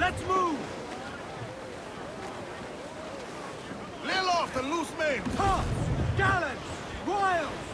Let's move! Lay off the loose men! Tops! Gallants! Royals!